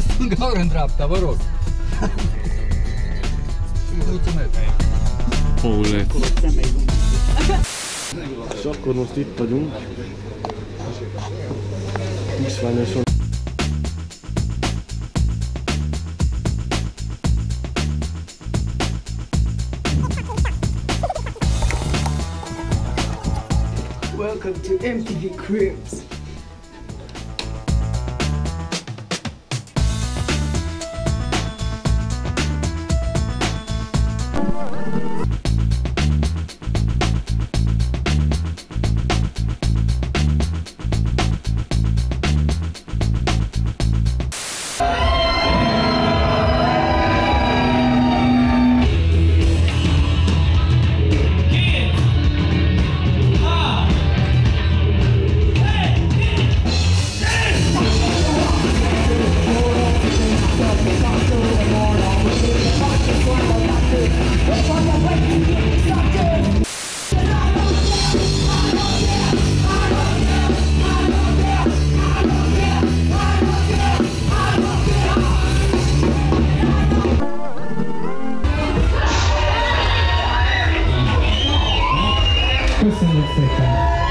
stânga ori în dreapta, vă rog. Mulțumesc. Oule. És akkor most itt vagyunk. Welcome to MTV Cribs. 曲線が正解